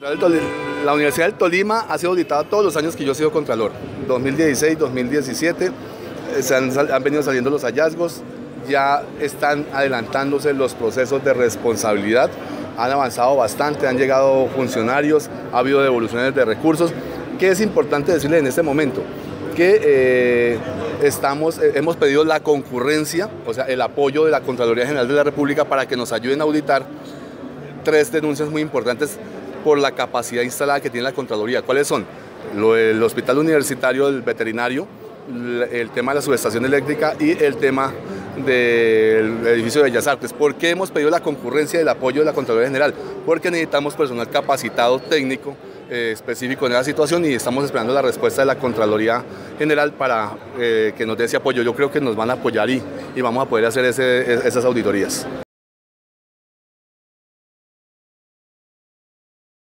La Universidad del Tolima ha sido auditada todos los años que yo he sido Contralor. 2016, 2017, eh, se han, venido saliendo los hallazgos, ya están adelantándose los procesos de responsabilidad, han avanzado bastante, han llegado funcionarios, ha habido devoluciones de recursos. ¿Qué es importante decirle en este momento? Que eh, estamos, eh, hemos pedido la concurrencia, o sea, el apoyo de la Contraloría General de la República para que nos ayuden a auditar tres denuncias muy importantes por la capacidad instalada que tiene la Contraloría. ¿Cuáles son? Lo del Hospital Universitario del Veterinario, el tema de la subestación eléctrica y el tema del edificio de Bellas Artes. ¿Por qué hemos pedido la concurrencia y el apoyo de la Contraloría General? Porque necesitamos personal capacitado técnico eh, específico en esa situación y estamos esperando la respuesta de la Contraloría General para eh, que nos dé ese apoyo. Yo creo que nos van a apoyar y, y vamos a poder hacer esas auditorías.